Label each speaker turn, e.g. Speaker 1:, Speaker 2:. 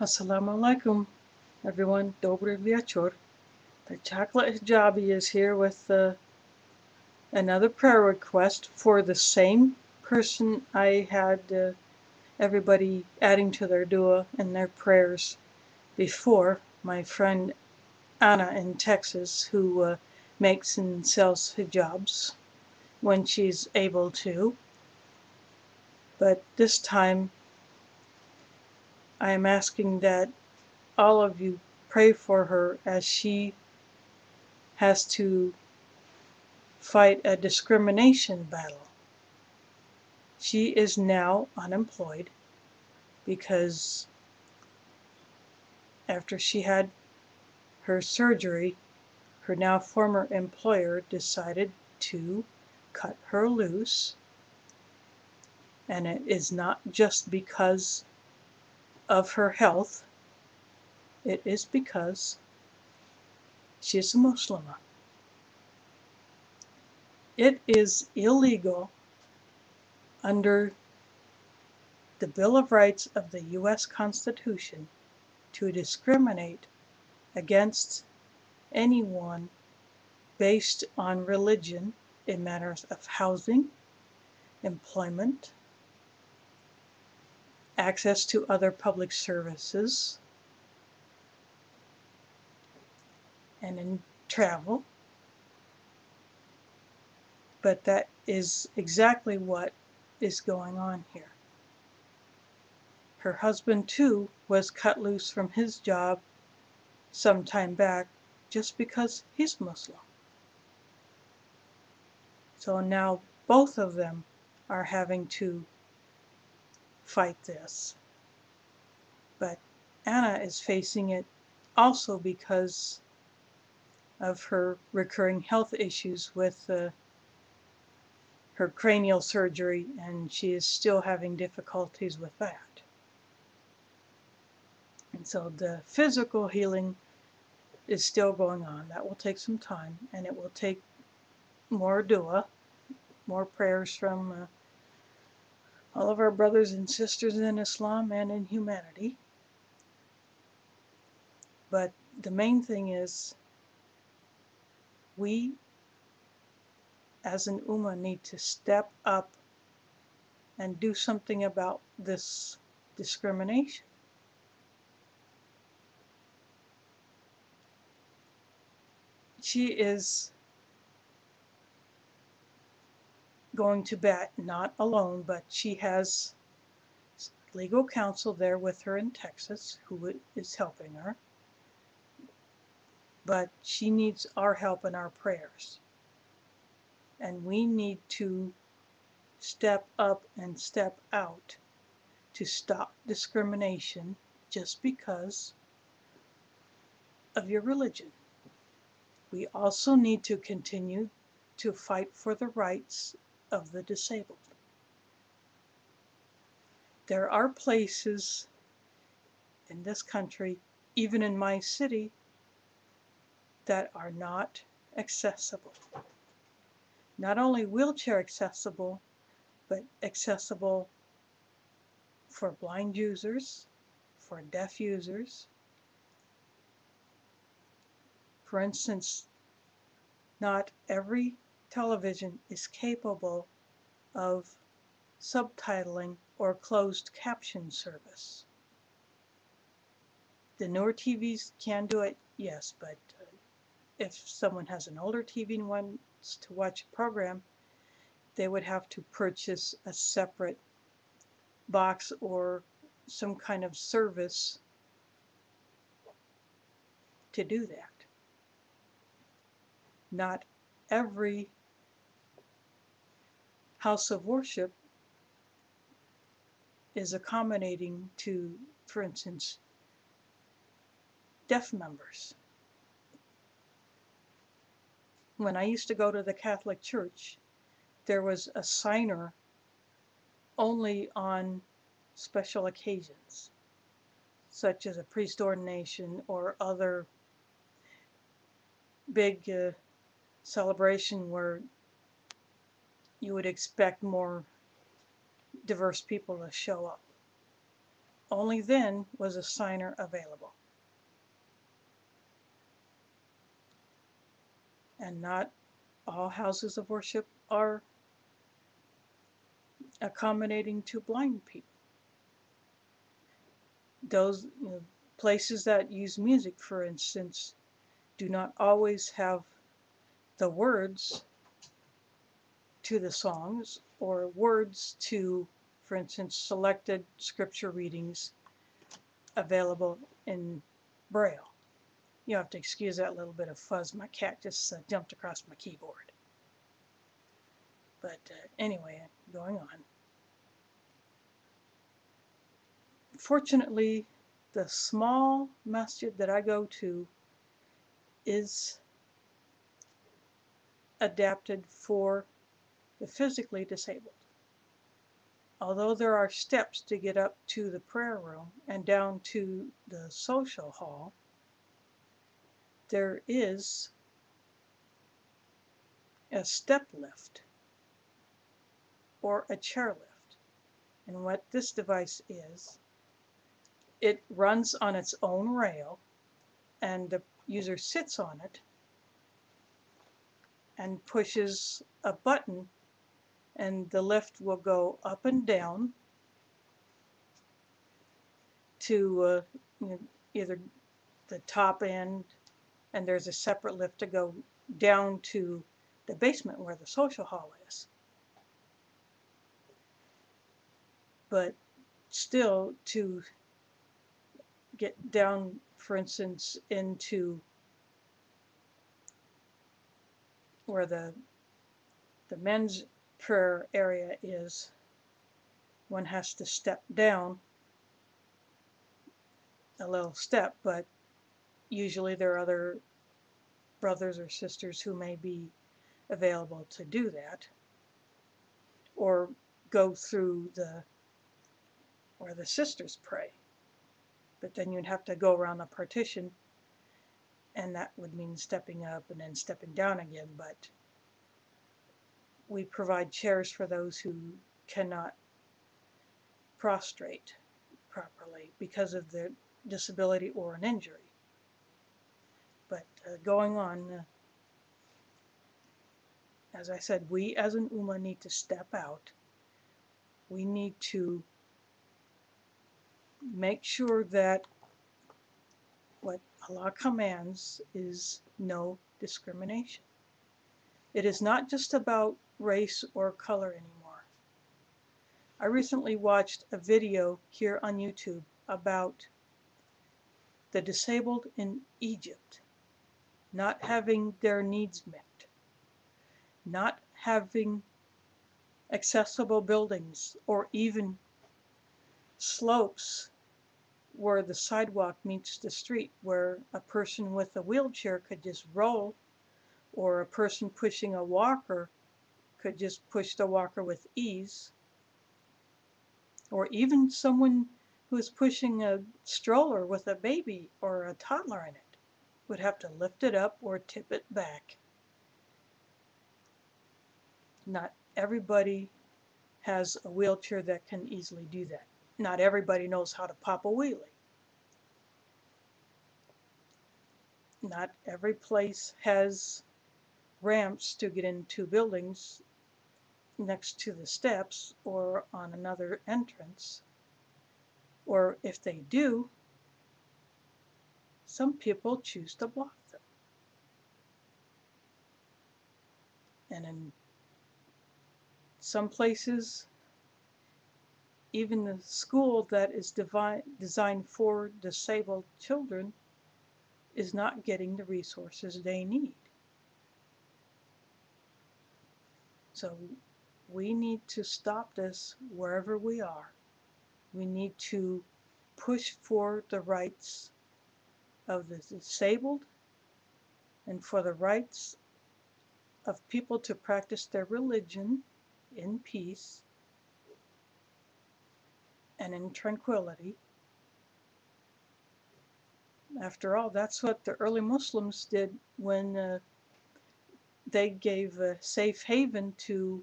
Speaker 1: Assalamu alaikum, everyone. Dobry wieczór. The chocolate hijabi is here with uh, another prayer request for the same person I had uh, everybody adding to their dua and their prayers before. My friend Anna in Texas, who uh, makes and sells hijabs when she's able to. But this time I am asking that all of you pray for her as she has to fight a discrimination battle. She is now unemployed because after she had her surgery, her now former employer decided to cut her loose. And it is not just because of her health, it is because she is a Muslim. It is illegal under the Bill of Rights of the U.S. Constitution to discriminate against anyone based on religion in matters of housing, employment, access to other public services, and in travel. But that is exactly what is going on here. Her husband, too, was cut loose from his job some time back just because he's Muslim. So now both of them are having to fight this. But Anna is facing it also because of her recurring health issues with uh, her cranial surgery, and she is still having difficulties with that. And so the physical healing is still going on. That will take some time, and it will take more dua, more prayers from uh, all of our brothers and sisters in Islam and in humanity. But the main thing is we as an ummah need to step up and do something about this discrimination. She is going to bat not alone, but she has legal counsel there with her in Texas who is helping her. But she needs our help and our prayers. And we need to step up and step out to stop discrimination just because of your religion. We also need to continue to fight for the rights of the disabled. There are places in this country, even in my city, that are not accessible. Not only wheelchair accessible, but accessible for blind users, for deaf users. For instance, not every television is capable of subtitling or closed caption service. The newer TVs can do it, yes, but uh, if someone has an older TV and wants to watch a program, they would have to purchase a separate box or some kind of service to do that. Not every house of worship is accommodating to, for instance, deaf members. When I used to go to the Catholic Church, there was a signer only on special occasions, such as a priest ordination or other big uh, celebration where you would expect more diverse people to show up. only then was a signer available. And not all houses of worship are accommodating to blind people. Those you know, places that use music, for instance, do not always have the words to the songs or words to, for instance, selected scripture readings available in Braille. You'll have to excuse that little bit of fuzz. My cat just uh, jumped across my keyboard. But uh, anyway, going on. Fortunately, the small masjid that I go to is adapted for the physically disabled. Although there are steps to get up to the prayer room and down to the social hall, there is a step lift or a chair lift. And what this device is, it runs on its own rail and the user sits on it and pushes a button and the lift will go up and down to uh, either the top end and there's a separate lift to go down to the basement where the social hall is. But still to get down, for instance, into where the the men's prayer area is, one has to step down a little step, but usually there are other brothers or sisters who may be available to do that or go through the where the sisters pray. But then you'd have to go around the partition and that would mean stepping up and then stepping down again but we provide chairs for those who cannot prostrate properly because of their disability or an injury but uh, going on uh, as I said we as an Ummah need to step out we need to make sure that what Allah commands is no discrimination. It is not just about race or color anymore. I recently watched a video here on YouTube about the disabled in Egypt not having their needs met, not having accessible buildings or even slopes where the sidewalk meets the street where a person with a wheelchair could just roll or a person pushing a walker could just push the walker with ease or even someone who is pushing a stroller with a baby or a toddler in it would have to lift it up or tip it back. Not everybody has a wheelchair that can easily do that not everybody knows how to pop a wheelie. Not every place has ramps to get into buildings next to the steps or on another entrance. Or if they do, some people choose to block them. And in some places, even the school that is designed for disabled children is not getting the resources they need. So we need to stop this wherever we are. We need to push for the rights of the disabled and for the rights of people to practice their religion in peace and in tranquility. After all, that's what the early Muslims did when uh, they gave a safe haven to